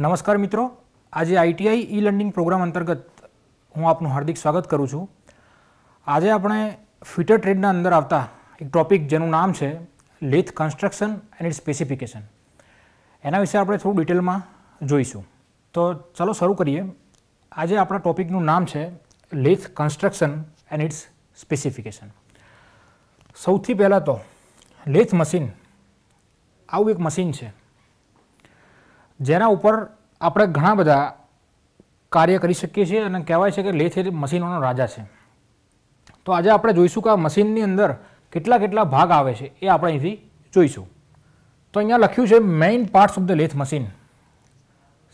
નમસ્કાર મિત્રો. આજે આઈટીઆઈ ઈ લર્નિંગ પ્રોગ્રામ અંતર્ગત હું આપનું હાર્દિક સ્વાગત કરું છું. આજે આપણે ફિટર ટ્રેડના અંદર આવતા એક ટોપિક જેનું નામ છે lathe construction and it specification. એના વિશે આપણે થોડું ડિટેલમાં જોઈશું. તો ચાલો શરૂ કરીએ. આજે આપણા ટોપિકનું નામ છે lathe construction and its specification. સૌથી પહેલાં તો લેથ મશીન. આવું એક મશીન છે. જેના ઉપર આપણે ઘણા બધા કાર્ય કરી શકીએ છીએ અને કહેવાય છે કે લેથ એ મશીનોનો રાજા છે. તો આજે આપણે જોઈશું કે આ મશીનની અંદર કેટલા કેટલા ભાગ આવે છે એ આપણે અહીંથી જોઈશું. તો અહીંયા લખ્યું છે main parts of the lathe machine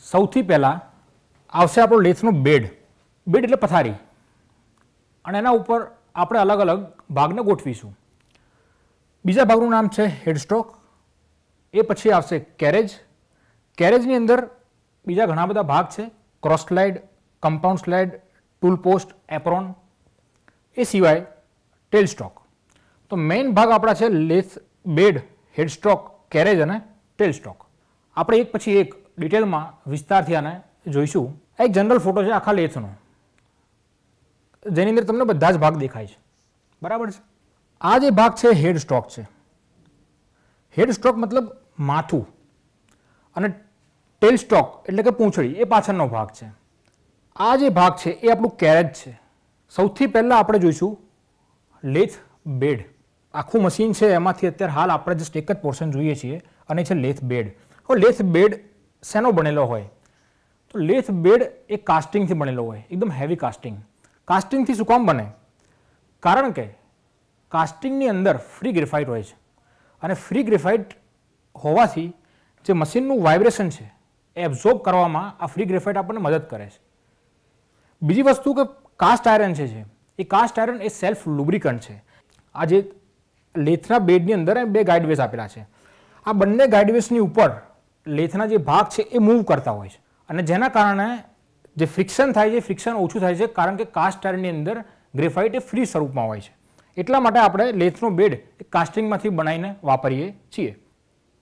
સૌથી પહેલાં આવશે આપણો લેથનો બેડ. બેડ એટલે પથારી. અને એના ઉપર આપણે અલગ અલગ ભાગને ગોઠવીશું. બીજા ભાગનું નામ છે હેડસ્ટોક એ પછી આવશે કેરેજ કેરેજની અંદર બીજા ઘણા બધા ભાગ છે. Cross slide compound slide tool post apron એ સિવાય ટેલ સ્ટોક તો મેઇન ભાગ આપણા છે lathe bed head stock carriage અને ટેલ સ્ટોક આપણે એક પછી એક ડિટેલમાં વિસ્તારથી આને જોઈશું. એક જનરલ ફોટો છે આખા લેથનો જેની અંદર તમને બધા જ ભાગ દેખાય છે. બરાબર છે? આ જે ભાગ છે હેડ સ્ટોક છે. હેડ સ્ટોક મતલબ માથું. અને ટેલ સ્ટોક એટલે કે પૂંછડી, એ પાછળનો ભાગ છે. આ જે ભાગ છે, એ આપણું કેરેજ છે. સૌથી પહેલાં આપણે જોઈશું લેથ બેડ. આખું મશીન છે, એમાંથી અત્યારે હાલ આપણે જસ્ટ એક જ પોર્શન જોઈએ છીએ, અને છે લેથ બેડ. હવે લેથ બેડ શેનો બનેલો હોય? તો લેથ બેડ એ કાસ્ટિંગથી બનેલો હોય, એકદમ હેવી કાસ્ટિંગ કાસ્ટિંગથી શું કામ બને? કારણ કે કાસ્ટિંગની અંદર ફ્રી ગ્રેફાઇટ હોય છે. અને ફ્રી ગ્રેફાઇટ હોવાથી જે મશીનનું વાઇબ્રેશન છે એ એબ્ઝોર્બ કરવામાં આ ફ્રી ગ્રેફાઇટ આપણને મદદ કરે છે. બીજી વસ્તુ કે કાસ્ટ આયરન છે, એ કાસ્ટ આયરન એ સેલ્ફ લુબ્રિકન્ટ છે. આ જે લેથના બેડની અંદર બે ગાઈડવેઝ આપેલા છે. આ બંને ગાઈડવેઝની ઉપર લેથના જે ભાગ છે એ મૂવ કરતા હોય છે. અને જેના કારણે જે ફ્રિક્શન થાય છે ફ્રિક્શન ઓછું થાય છે, કારણ કે કાસ્ટ આયરનની અંદર ગ્રેફાઇટ એ ફ્રી સ્વરૂપમાં હોય છે. એટલા માટે આપણે લેથનો બેડ એ કાસ્ટિંગમાંથી બનાવીને વાપરીએ છીએ.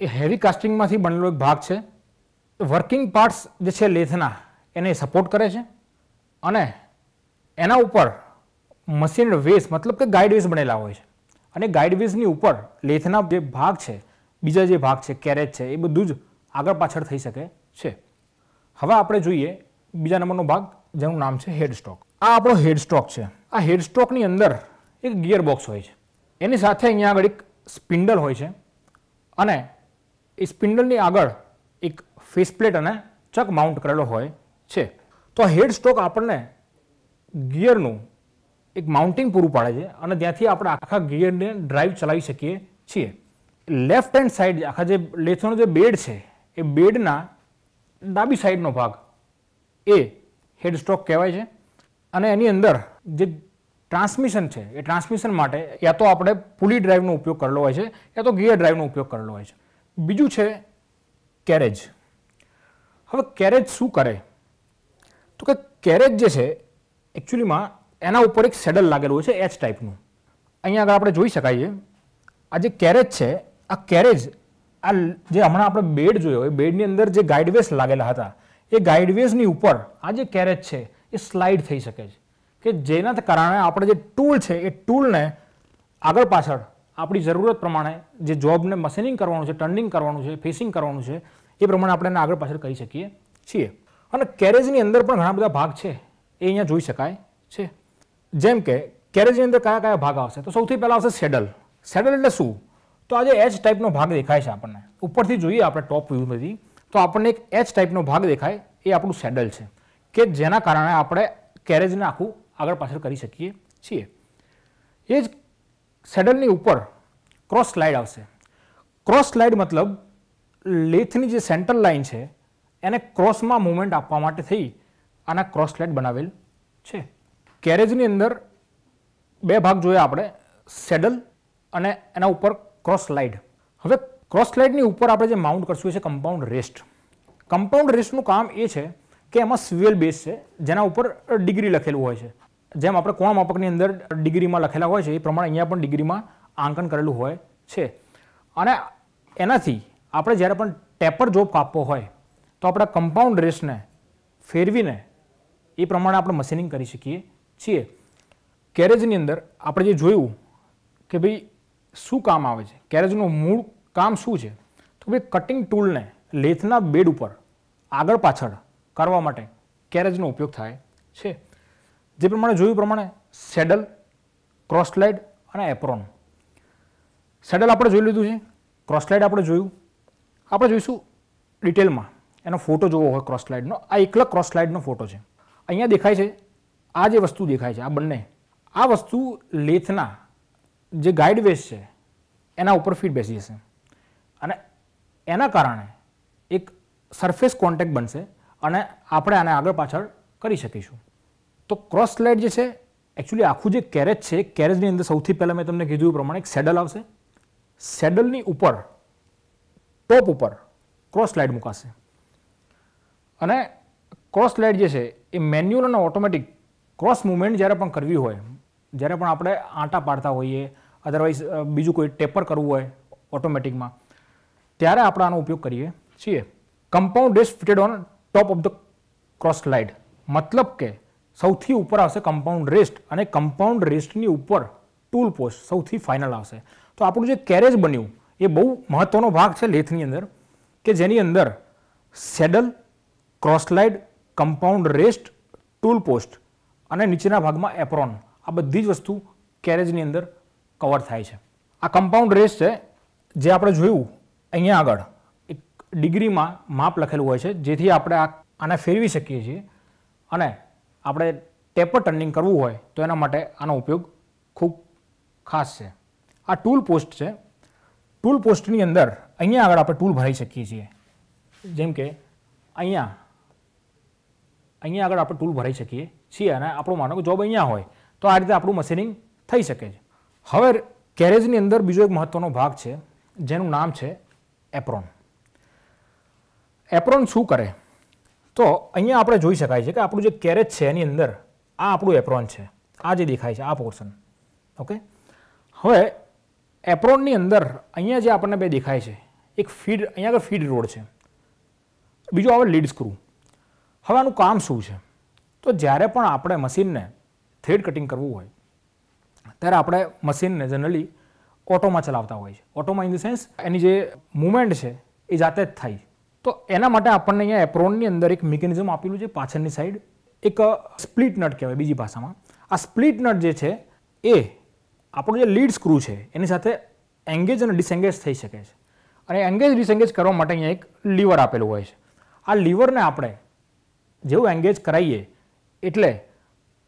એ હેવી કાસ્ટિંગમાંથી બનેલો એક ભાગ છે. વર્કિંગ પાર્ટ્સ જે છે લેથના, એને સપોર્ટ કરે છે અને એના ઉપર મશીન વેસ મતલબ કે ગાઈડ વેસ બનેલા હોય છે. અને ગાઈડ વેસની ઉપર લેથના જે ભાગ છે, બીજા જે ભાગ છે કેરેજ છે, એ બધું જ આગળ પાછળ થઈ શકે છે. હવે આપણે જોઈએ બીજા નંબરનો ભાગ, જેનું નામ છે હેડસ્ટોક આ આપણો હેડસ્ટોક છે. આ હેડસ્ટોકની અંદર એક ગિયર બોક્સ હોય છે. એની સાથે અહીંયા આગળ એક સ્પિન્ડલ હોય છે. અને એ સ્પિન્ડલની આગળ એક ફેસપ્લેટ અને ચક માઉન્ટ કરેલો હોય છે. તો હેડ સ્ટોક આપણને ગિયરનું એક માઉન્ટિંગ પૂરું પાડે છે અને ત્યાંથી આપણે આખા ગિયરને ડ્રાઈવ ચલાવી શકીએ છીએ. લેફ્ટ હેન્ડ સાઈડ આખા જે લેથોનો જે બેડ છે, એ બેડના ડાબી સાઈડનો ભાગ એ હેડ સ્ટોક કહેવાય છે. અને એની અંદર જે ટ્રાન્સમિશન છે, એ ટ્રાન્સમિશન માટે યા તો આપણે પુલી ડ્રાઈવનો ઉપયોગ કરેલો હોય છે, યા તો ગિયર ડ્રાઈવનો ઉપયોગ કરેલો હોય છે. બીજું છે કેરેજ. હવે કેરેજ શું કરે? તો કે કેરેજ જે છે એકચ્યુઅલીમાં એના ઉપર એક સેડલ લાગેલું હોય છે એચ ટાઈપનું અહીંયા આગળ આપણે જોઈ શકાય છે આ જે કેરેજ છે, આ કેરેજ આ જે હમણાં આપણે બેડ જોયો એ બેડની અંદર જે ગાઈડવેસ લાગેલા હતા, એ ગાઈડવેસની ઉપર આ જે કેરેજ છે, એ સ્લાઇડ થઈ શકે છે. કે જેના કારણે આપણે જે ટૂલ છે, એ ટૂલને આગળ પાછળ આપણી જરૂરત પ્રમાણે જે જોબને મશીનિંગ કરવાનું છે ટર્નિંગ કરવાનું છે ફેસિંગ કરવાનું છે એ પ્રમાણે આપણે આગળ પાછળ કરી શકીએ છીએ. અને કેરેજની અંદર પણ ઘણા બધા ભાગ છે, એ અહીંયા જોઈ શકાય છે. જેમ કે, કેરેજની અંદર કયા કયા ભાગ આવશે? તો સૌથી પહેલાં આવશે સેડલ. સેડલ એટલે શું? તો આજે એચ ટાઈપનો ભાગ દેખાય છે આપણને. ઉપરથી જોઈએ આપણે ટોપ વ્યૂમાંથી, તો આપણને એક એચ ટાઈપનો ભાગ દેખાય, એ આપણું સેડલ છે, કે જેના કારણે આપણે કેરેજને આખું આગળ પાછળ કરી શકીએ છીએ. એ જ સેડલની ઉપર ક્રોસ સ્લાઇડ આવશે. ક્રોસ સ્લાઇડ મતલબ લેથની જે સેન્ટર લાઇન છે, એને ક્રોસમાં મુવમેન્ટ આપવા માટે થઈ આના ક્રોસ સ્લાઇડ બનાવેલ છે. કેરેજની અંદર બે ભાગ જોયા આપણે, સેડલ અને એના ઉપર ક્રોસ લાઇડ. હવે ક્રોસ લાઇડની ઉપર આપણે જે માઉન્ટ કરશું એ છે કમ્પાઉન્ડ રેસ્ટ. કમ્પાઉન્ડ રેસ્ટનું કામ એ છે કે એમાં સ્વેલ બેઝ છે, જેના ઉપર ડિગ્રી લખેલું હોય છે. જેમ આપણે કોણ માપકની અંદર ડિગ્રીમાં લખેલા હોય છે, એ પ્રમાણે અહીંયા પણ ડિગ્રીમાં આંકન કરેલું હોય છે. અને એનાથી આપણે જ્યારે પણ ટેપર જોબ કાપવો હોય, તો આપણા કમ્પાઉન્ડ રેસને ફેરવીને એ પ્રમાણે આપણે મશીનિંગ કરી શકીએ છીએ. કેરેજની અંદર આપણે જે જોયું કે ભાઈ શું કામ આવે છે? કેરેજનું મૂળ કામ શું છે? તો ભાઈ કટિંગ ટૂલને લેથના બેડ ઉપર આગળ પાછળ કરવા માટે કેરેજનો ઉપયોગ થાય છે. જે પ્રમાણે જોયું પ્રમાણે સેડલ ક્રોસલાઇડ અને એપ્રોન સેડલ આપણે જોઈ લીધું છે. ક્રોસલાઇડ આપણે જોયું. આપણે જોઈશું ડિટેલમાં એનો ફોટો જોવો હોય ક્રોસ સ્લાઇડનો આ એકલા ક્રોસ સ્લાઇડનો ફોટો છે. અહીંયા દેખાય છે, આ જે વસ્તુ દેખાય છે, આ બંને. આ વસ્તુ લેથના જે ગાઈડ વેસ છે, એના ઉપર ફીટ બેસી જશે. અને એના કારણે એક સરફેસ કોન્ટેક્ટ બનશે અને આપણે આને આગળ પાછળ કરી શકીશું. તો ક્રોસ સ્લાઇડ જે છે એકચ્યુઅલી આખું જે કેરેજ છે કેરેજની અંદર સૌથી પહેલાં મેં તમને કીધું એ પ્રમાણે એક સેડલ આવશે. સેડલની ઉપર ટોપ ઉપર ક્રોસ સ્લાઇડ મુકાશે. અને ક્રોસ સ્લાઇડ જે છે, એ મેન્યુઅલ અને ઓટોમેટિક ક્રોસ મુવમેન્ટ જ્યારે પણ કરવી હોય, જ્યારે પણ આપણે આંટા પાડતા હોઈએ અધરવાઇઝ બીજું કોઈ ટેપર કરવું હોય ઓટોમેટિકમાં ત્યારે આપણે આનો ઉપયોગ કરીએ છીએ. Compound rest fitted on top of the cross slide મતલબ કે સૌથી ઉપર આવશે કમ્પાઉન્ડ રેસ્ટ અને કમ્પાઉન્ડ રેસ્ટની ઉપર ટૂલ પોસ્ટ સૌથી ફાઇનલ આવશે. તો આપણું જે કેરેજ બન્યું એ બહુ મહત્ત્વનો ભાગ છે લેથની અંદર કે જેની અંદર saddle, cross slide, compound rest, tool post અને નીચેના ભાગમાં એપ્રોન આ બધી જ વસ્તુ કેરેજની અંદર કવર થાય છે. આ કમ્પાઉન્ડ રેસ્ટ છે જે આપણે જોયું અહીંયા આગળ એક ડિગ્રીમાં માપ લખેલું હોય છે જેથી આપણે આ આને ફેરવી શકીએ છીએ અને આપણે ટેપર ટર્નિંગ કરવું હોય તો એના માટે આનો ઉપયોગ ખૂબ ખાસ છે. આ ટૂલ પોસ્ટ છે ટૂલ પોસ્ટની અંદર અહીંયા આગળ આપણે ટૂલ ભરાઈ શકીએ છીએ. જેમ કે અહીંયા અહીંયા આગળ આપણે ટૂલ ભરાઈ શકીએ છીએ અને આપણું માનો કે જોબ અહીંયા હોય, તો આ રીતે આપણું મશીનિંગ થઈ શકે છે. હવે કેરેજની અંદર બીજો એક મહત્ત્વનો ભાગ છે, જેનું નામ છે એપ્રોન એપ્રોન શું કરે? તો અહીંયા આપણે જોઈ શકાય છે કે આપણું જે કેરેજ છે એની અંદર આ આપણું એપ્રોન છે. આ જે દેખાય છે, આ પોર્શન ઓકે હવે એપ્રોનની અંદર અહીંયા જે આપણને બે દેખાય છે, એક ફીડ અહીંયા આગળ ફીડ રોડ છે. બીજું આવે લીડ સ્ક્રૂ હવે આનું કામ શું છે? તો જ્યારે પણ આપણે મશીનને થ્રેડ કટિંગ કરવું હોય, ત્યારે આપણે મશીનને જનરલી ઓટોમાં ચલાવતા હોય છે. ઓટોમાં ઇન ધ સેન્સ એની જે મુવમેન્ટ છે, એ જાતે જ થાય. તો એના માટે આપણને અહીંયા એપ્રોનની અંદર એક મિકેનિઝમ આપેલું છે પાછળની સાઈડ એક સ્પ્લિટ નટ કહેવાય બીજી ભાષામાં. આ સ્પ્લિટ નટ જે છે, એ આપણું જે લીડ સ્ક્રૂ છે, એની સાથે એંગેજ અને ડિસએંગેજ થઈ શકે છે. અને એંગેજ ડિસએંગેજ કરવા માટે અહીંયા એક લીવર આપેલું હોય છે. આ લીવરને આપણે જેવું એંગેજ કરાવીએ એટલે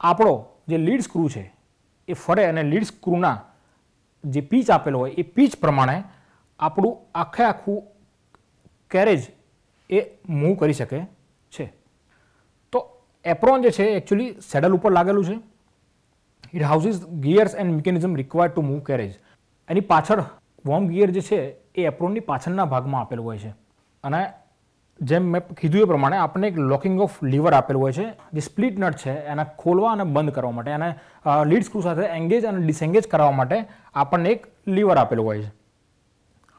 આપણો જે લીડ સ્ક્રૂ છે, એ ફરે અને લીડ સ્ક્રૂના જે પીચ આપેલો હોય, એ પીચ પ્રમાણે આપણું આખે આખું કેરેજ એ મૂવ કરી શકે છે. તો એપ્રોન જે છે એકચ્યુઅલી સેડલ ઉપર લાગેલું છે. It houses gears and mechanism required to move carriage એની પાછળ વોર્મ ગિયર જે છે, એ એપ્રોનની પાછળના ભાગમાં આપેલું હોય છે. અને જેમ મેં કીધું એ પ્રમાણે આપણને એક લોકિંગ ઓફ લીવર આપેલું હોય છે, જે સ્પ્લિટ નટ છે, એને ખોલવા અને બંધ કરવા માટે, અને લીડ સ્ક્રૂ સાથે એંગેજ અને ડિસએંગેજ કરવા માટે આપણને એક લીવર આપેલું હોય છે.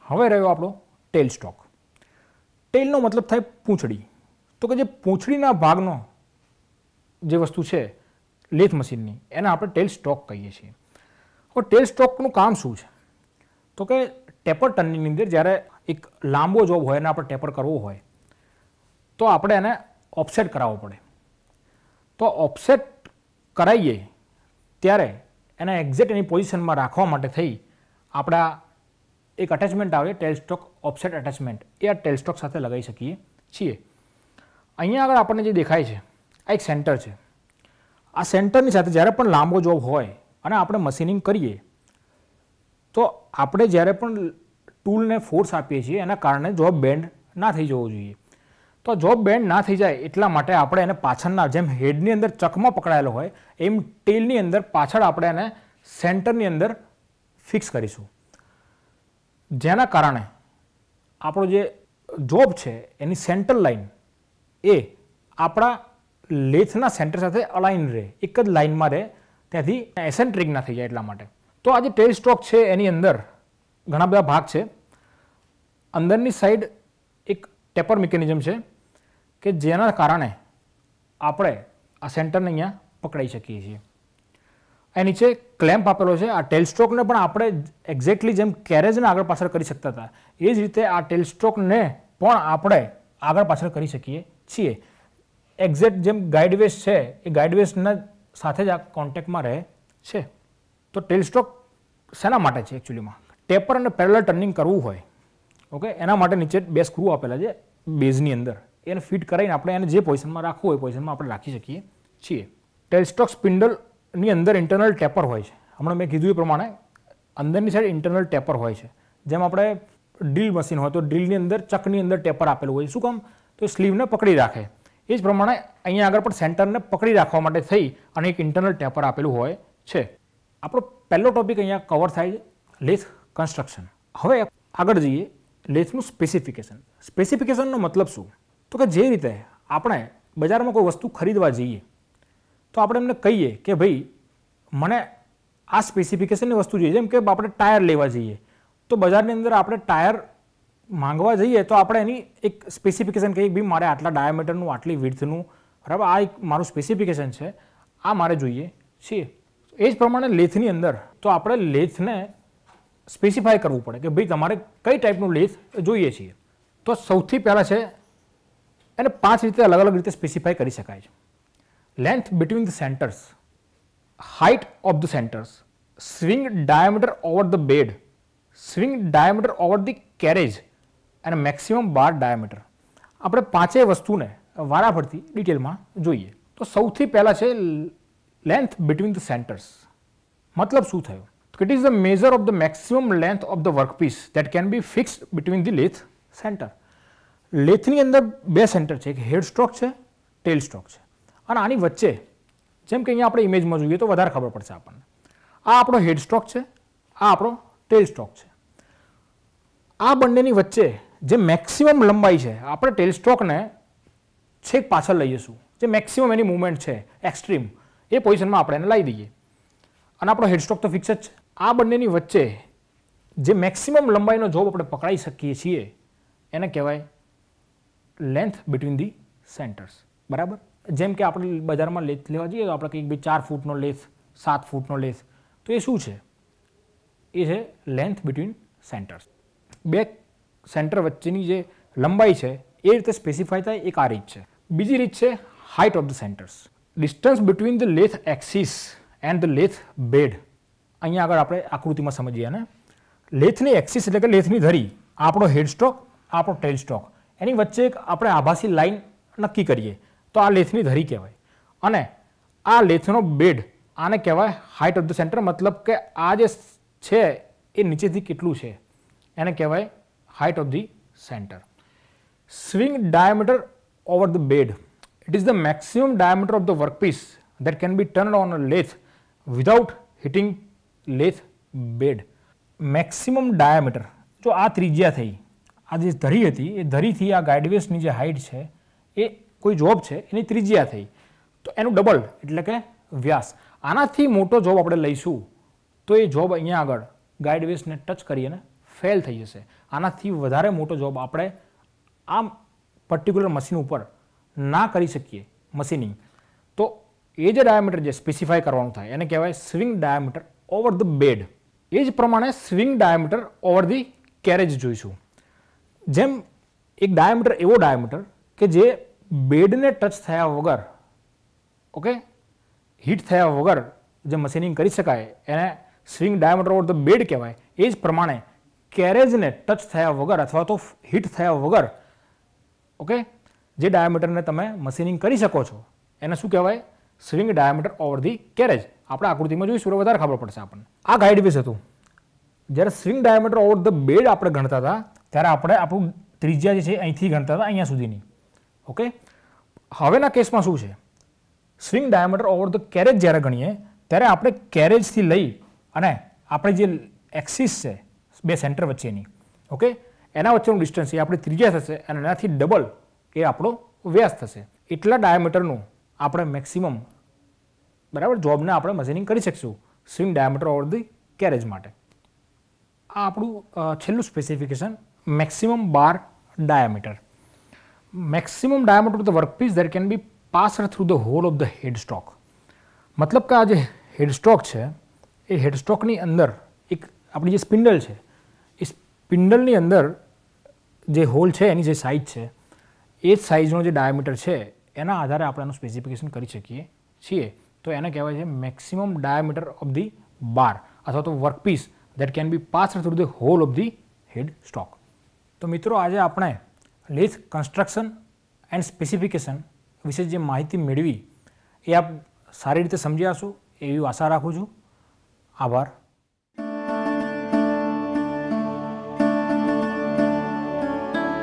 હવે રહ્યો આપણો ટેલ સ્ટોક ટેલનો મતલબ થાય પૂંછડી. તો કે જે પૂંછડીના ભાગનો જે વસ્તુ છે લેથ મશીનની, એને આપણે ટેલ સ્ટોક કહીએ છીએ. હવે ટેલ સ્ટોકનું કામ શું છે? તો કે ટેપર ટર્નની અંદર જ્યારે એક લાંબો જોબ હોય એને આપણે ટેપર કરવો હોય, તો આપણે એને ઓફસેટ કરાવવો પડે. તો ઓફસેટ કરાવીએ ત્યારે એને એક્ઝેક્ટ એની પોઝિશનમાં રાખવા માટે થઈ આપણા એક અટેચમેન્ટ આવે ટેલસ્ટોક ઓફસેટ અટેચમેન્ટ એ આ ટેલસ્ટોક સાથે લગાવી શકીએ છીએ. અહીંયા આગળ આપણને જે દેખાય છે, આ એક સેન્ટર છે. આ સેન્ટરની સાથે જ્યારે પણ લાંબો જોબ હોય અને આપણે મશીનિંગ કરીએ, તો આપણે જ્યારે પણ ટૂલને ફોર્સ આપીએ છીએ, એના કારણે જોબ બેન્ડ ના થઈ જવો જોઈએ. તો જોબ બેન્ડ ના થઈ જાય એટલા માટે આપણે એને પાછળના જેમ હેડની અંદર ચકમાં પકડાયેલો હોય, એમ ટેલની અંદર પાછળ આપણે એને સેન્ટરની અંદર ફિક્સ કરીશું. જેના કારણે આપણો જે જોબ છે, એની સેન્ટર લાઈન એ આપણા લેથના સેન્ટર સાથે અલાઇન રહે. એક જ લાઇનમાં રહે. ત્યાંથી એસેન્ટ્રિક ના થઈ જાય એટલા માટે. તો આ જે ટેલ સ્ટ્રોક છે એની અંદર ઘણા બધા ભાગ છે. અંદરની સાઈડ એક ટેપર મિકેનિઝમ છે કે જેના કારણે આપણે આ સેન્ટરને અહીંયા પકડાઈ શકીએ છીએ. એ નીચે ક્લેમ્પ આપેલો છે. આ ટેલ સ્ટ્રોકને પણ આપણે એક્ઝેક્ટલી જેમ કેરેજને આગળ પાછળ કરી શકતા હતા, એ જ રીતે આ ટેલસ્ટ્રોકને પણ આપણે આગળ પાછળ કરી શકીએ છીએ. એક્ઝેક્ટ જેમ ગાઈડવેસ છે, એ ગાઈડવેસના સાથે જ આ કોન્ટેક્ટમાં રહે છે. તો ટેલસ્ટ્રોક શેના માટે છે એકચ્યુઅલીમાં ટેપર અને પેરેલલ ટર્નિંગ કરવું હોય ઓકે એના માટે નીચે બે સ્ક્રૂ આપેલા છે બેઝની અંદર. એને ફિટ કરાવીને આપણે એને જે પોઝિશનમાં રાખવું હોય પોઝિશનમાં આપણે રાખી શકીએ છીએ. ટેલસ્ટોક સ્પિન્ડલની અંદર ઇન્ટરનલ ટેપર હોય છે. હમણાં મેં કીધું એ પ્રમાણે અંદરની સાઈડ ઇન્ટરનલ ટેપર હોય છે. જેમ આપણે ડ્રીલ મશીન હોય તો ડ્રીલની અંદર ચકની અંદર ટેપર આપેલું હોય શું કામ? તો સ્લીવને પકડી રાખે. એ જ પ્રમાણે અહીંયા આગળ પણ સેન્ટરને પકડી રાખવા માટે થઈ અને એક ઇન્ટરનલ ટેપર આપેલું હોય છે. આપણો પહેલો ટોપિક અહીંયા કવર થાય છે લેથ કન્સ્ટ્રક્શન હવે આગળ જઈએ લેથનું સ્પેસિફિકેશન સ્પેસિફિકેશનનો મતલબ શું? તો કે જે રીતે આપણે બજારમાં કોઈ વસ્તુ ખરીદવા જઈએ, તો આપણે એમને કહીએ કે ભાઈ, મને આ સ્પેસિફિકેશનની વસ્તુ જોઈએ. જેમ કે આપણે ટાયર લેવા જઈએ, તો બજારની અંદર આપણે ટાયર માંગવા જઈએ તો આપણે એની એક સ્પેસિફિકેશન કહીએ ભાઈ મારે આટલા ડાયામીટરનું આટલી વિડ્થનું બરાબર? આ એક મારું સ્પેસિફિકેશન છે. આ મારે જોઈએ. છીએ. એ જ પ્રમાણે લેથની અંદર તો આપણે લેથને સ્પેસિફાય કરવું પડે કે ભાઈ તમારે કઈ ટાઈપનું લેથ જોઈએ છીએ. તો સૌથી પહેલાં છે, એને પાંચ રીતે અલગ અલગ રીતે સ્પેસિફાય કરી શકાય છે. Length between the centres height of the centres swing diameter over the bed swing diameter over the carriage અને મેક્સિમમ બાર ડાયામીટર આપણે પાંચેય વસ્તુને વારાફરતી ડિટેલમાં જોઈએ. તો સૌથી પહેલાં છે લેન્થ બિટવીન ધ સેન્ટર્સ મતલબ શું થયું? It is the measure of the maximum length of the workpiece that can be fixed between the lathe centre લેથની અંદર બે સેન્ટર છે. એક હેડ સ્ટ્રોક છે ટેલ સ્ટ્રોક છે. અને આની વચ્ચે, જેમ કે અહીંયા આપણે ઇમેજમાં જોઈએ તો વધારે ખબર પડશે આપણને. આ આપણો હેડ સ્ટ્રોક છે, આ આપણો ટેલ સ્ટ્રોક છે. આ બંનેની વચ્ચે જે મેક્સિમમ લંબાઈ છે, આપણે ટેલ સ્ટ્રોકને છેક પાછળ લઈ જઈશું જે મેક્સિમમ એની મુવમેન્ટ છે એક્સ્ટ્રીમ એ પોઝિશનમાં આપણે એને લાવી દઈએ. અને આપણો હેડસ્ટ્રોક તો ફિક્સ જ છે. આ બંનેની વચ્ચે જે મેક્સિમમ લંબાઈનો જોબ આપણે પકડાઈ શકીએ છીએ, એને કહેવાય લેન્થ બિટવીન ધી સેન્ટર્સ બરાબર? જેમ કે આપણે બજારમાં લેથ લેવા જઈએ તો આપણે કંઈક ભાઈ ચાર ફૂટનો લેથ સાત ફૂટનો લેથ તો એ શું છે? એ છે લેન્થ બિટવીન સેન્ટર્સ બે સેન્ટર વચ્ચેની જે લંબાઈ છે, એ રીતે સ્પેસિફાય થાય એક આ રીત છે. બીજી રીત છે height of the centres distance between the lathe axis and the lathe bed અહીંયા આગળ આપણે આકૃતિમાં સમજીએ ને. લેથની એક્સિસ એટલે કે લેથની ધરી, આપણો હેડ સ્ટોક આપણો ટેલ સ્ટોક એની વચ્ચે એક આપણે આભાસી લાઈન નક્કી કરીએ, તો આ લેથની ધરી કહેવાય. અને આ લેથનો બેડ આને કહેવાય હાઇટ ઓફ ધ સેન્ટર મતલબ કે આ જે છે, એ નીચેથી કેટલું છે? એને કહેવાય height of the centre swing diameter over the bed it is the maximum diameter of the workpiece that can be turned on a lathe without hitting lathe bed. Maximum diameter જો આ ત્રિજ્યા થઈ, આ જે ધરી હતી, એ ધરીથી આ ગાઈડવેસની જે હાઇટ છે, એ કોઈ જોબ છે, એની ત્રિજ્યા થઈ. તો એનું ડબલ એટલે કે વ્યાસ. આનાથી મોટો જોબ આપણે લઈશું, તો એ જોબ અહીંયા આગળ ગાઈડવેસને ટચ કરી અને ફેલ થઈ જશે. આનાથી વધારે મોટો જોબ આપણે આ પર્ટિક્યુલર મશીન ઉપર ના કરી શકીએ મશીનિંગ તો એ જે ડાયામીટર જે સ્પેસિફાય કરવાનું થાય, એને કહેવાય swing diameter over the bed એ જ પ્રમાણે swing diameter over the carriage જોઈશું. જેમ એક ડાયામીટર એવો ડાયામીટર કે જે બેડને ટચ થયા વગર ઓકે હીટ થયા વગર જે મશીનિંગ કરી શકાય, એને swing diameter over the bed કહેવાય. એ જ પ્રમાણે કેરેજને ટચ થયા વગર અથવા તો હિટ થયા વગર ઓકે જે ડાયામીટરને તમે મશીનિંગ કરી શકો છો, એને શું કહેવાય? Swing diameter over the carriage આપણે આકૃતિમાં જોઈશું વધારે ખબર પડશે આપણને. આ ગાઈડ બેઝ હતું. જ્યારે swing diameter over the bed આપણે ગણતા હતા, ત્યારે આપણે આપણું ત્રિજ્યા જે છે અહીંથી ગણતા હતા, અહીંયા સુધીની. ઓકે હવેના કેસમાં શું છે? Swing diameter over the carriage જ્યારે ગણીએ, ત્યારે આપણે કેરેજથી લઈ અને આપણે જે એક્સિસ છે બે સેન્ટર વચ્ચેની, ઓકે? એના વચ્ચેનું ડિસ્ટન્સ એ આપણી ત્રિજ્યા થશે અને એનાથી ડબલ એ આપણો વ્યાસ થશે. એટલા ડાયામીટરનું આપણે મેક્સિમમ બરાબર, જોબને આપણે મશીનિંગ કરી શકીશું swing diameter over the carriage માટે. આ આપણું છેલ્લું specification maximum bar diameter maximum diameter the the workpiece can be be through the hole of the headstock. મતલબ કે આ જે હેડસ્ટોક છે, એ હેડસ્ટોકની અંદર એક આપણી જે સ્પિન્ડલ છે એ સ્પિન્ડલની અંદર જે હોલ છે, એની જે સાઇઝ છે, એ જ સાઇઝનો જે ડાયામીટર છે, એના આધારે આપણે એનું સ્પેસિફિકેશન કરી શકીએ છીએ. તો એને કહેવાય છે maximum diameter of the bar અથવા તો workpiece that can be pass through the hole of the headstock તો મિત્રો, આજે આપણે લેથ કન્સ્ટ્રક્શન એન્ડ સ્પેસિફિકેશન વિશે જે માહિતી મેળવી, એ આપ સારી રીતે સમજ્યા હશો. એવી આશા રાખું છું. આભાર.